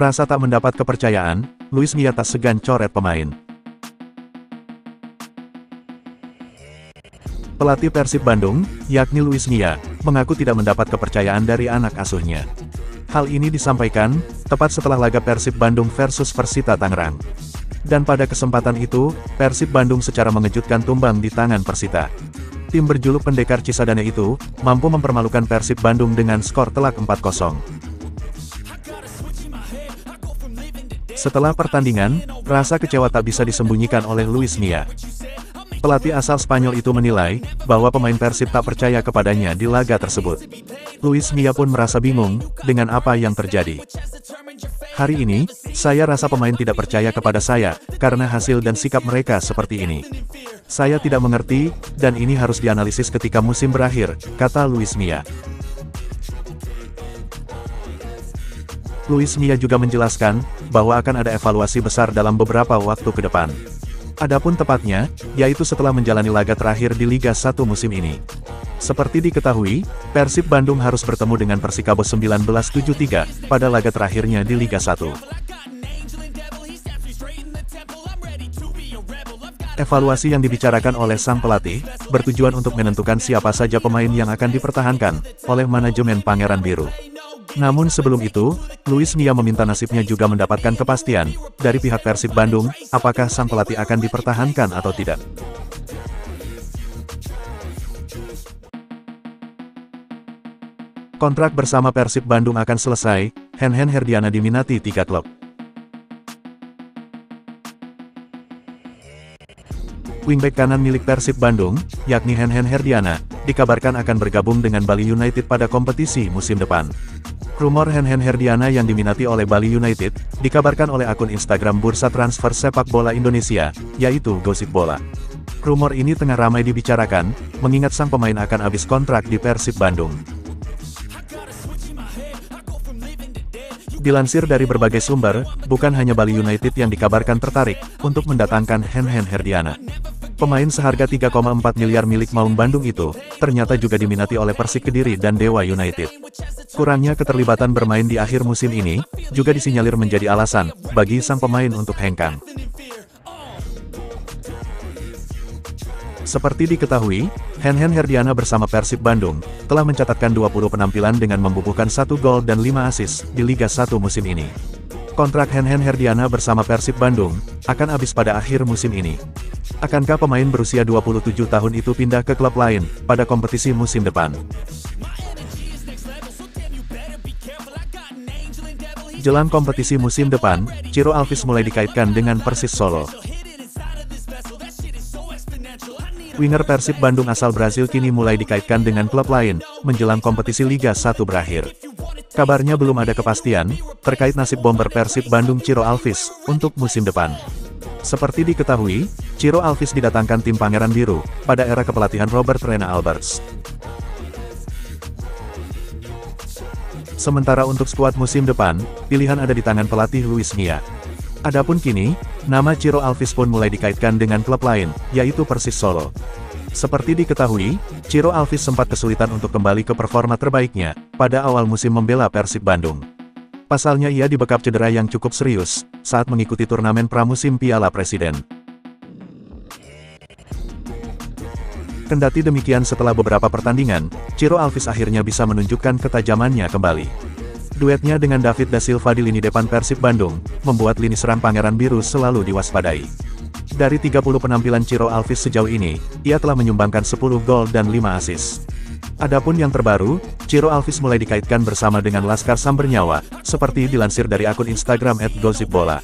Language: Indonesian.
Merasa tak mendapat kepercayaan, Luis Mia tak segan coret pemain. Pelatih Persib Bandung, yakni Luis Mia, mengaku tidak mendapat kepercayaan dari anak asuhnya. Hal ini disampaikan, tepat setelah laga Persib Bandung versus Persita Tangerang. Dan pada kesempatan itu, Persib Bandung secara mengejutkan tumbang di tangan Persita. Tim berjuluk pendekar Cisadane itu, mampu mempermalukan Persib Bandung dengan skor telak 4-0. Setelah pertandingan, rasa kecewa tak bisa disembunyikan oleh Luis Mia. Pelatih asal Spanyol itu menilai, bahwa pemain Persib tak percaya kepadanya di laga tersebut. Luis Mia pun merasa bingung, dengan apa yang terjadi. Hari ini, saya rasa pemain tidak percaya kepada saya, karena hasil dan sikap mereka seperti ini. Saya tidak mengerti, dan ini harus dianalisis ketika musim berakhir, kata Luis Mia. Luis Mia juga menjelaskan, bahwa akan ada evaluasi besar dalam beberapa waktu ke depan. Adapun tepatnya, yaitu setelah menjalani laga terakhir di Liga 1 musim ini. Seperti diketahui, Persib Bandung harus bertemu dengan Persikabo 1973 pada laga terakhirnya di Liga 1. Evaluasi yang dibicarakan oleh sang pelatih, bertujuan untuk menentukan siapa saja pemain yang akan dipertahankan oleh manajemen Pangeran Biru. Namun sebelum itu, Luis Mia meminta nasibnya juga mendapatkan kepastian, dari pihak Persib Bandung, apakah sang pelatih akan dipertahankan atau tidak. Kontrak bersama Persib Bandung akan selesai, Hen-Hen Herdiana diminati tiga klub. Wingback kanan milik Persib Bandung, yakni Hen-Hen Herdiana, dikabarkan akan bergabung dengan Bali United pada kompetisi musim depan. Rumor Hen-Hen Herdiana yang diminati oleh Bali United, dikabarkan oleh akun Instagram Bursa Transfer Sepak Bola Indonesia, yaitu Gosip Bola. Rumor ini tengah ramai dibicarakan, mengingat sang pemain akan habis kontrak di Persib Bandung. Dilansir dari berbagai sumber, bukan hanya Bali United yang dikabarkan tertarik untuk mendatangkan Hen-Hen Herdiana. Pemain seharga 3,4 miliar milik Maung Bandung itu, ternyata juga diminati oleh Persik Kediri dan Dewa United. Kurangnya keterlibatan bermain di akhir musim ini, juga disinyalir menjadi alasan, bagi sang pemain untuk hengkang. Seperti diketahui, Hen-Hen Herdiana bersama Persib Bandung, telah mencatatkan 20 penampilan dengan membubuhkan satu gol dan 5 assist di Liga 1 musim ini. Kontrak Hen-Hen Herdiana bersama Persib Bandung, akan habis pada akhir musim ini. Akankah pemain berusia 27 tahun itu pindah ke klub lain, pada kompetisi musim depan? Jelang kompetisi musim depan, Ciro Alvis mulai dikaitkan dengan Persis Solo. Winger Persib Bandung asal Brasil kini mulai dikaitkan dengan klub lain, menjelang kompetisi Liga 1 berakhir. Kabarnya belum ada kepastian, terkait nasib bomber Persib Bandung Ciro Alvis, untuk musim depan. Seperti diketahui, Ciro Alvis didatangkan tim Pangeran Biru, pada era kepelatihan Robert Rena Alberts. Sementara untuk skuad musim depan, pilihan ada di tangan pelatih Luis Mia. Adapun kini, nama Ciro Alvis pun mulai dikaitkan dengan klub lain, yaitu Persis Solo. Seperti diketahui, Ciro Alvis sempat kesulitan untuk kembali ke performa terbaiknya, pada awal musim membela Persib Bandung. Pasalnya ia dibekap cedera yang cukup serius, saat mengikuti turnamen pramusim Piala Presiden. Kendati demikian setelah beberapa pertandingan, Ciro Alvis akhirnya bisa menunjukkan ketajamannya kembali. Duetnya dengan David Da Silva di lini depan Persib Bandung, membuat lini serang Pangeran Biru selalu diwaspadai. Dari 30 penampilan Ciro Alvis sejauh ini, ia telah menyumbangkan 10 gol dan 5 assist. Adapun yang terbaru, Ciro Alvis mulai dikaitkan bersama dengan Laskar Sambernyawa, seperti dilansir dari akun Instagram @gosipbola.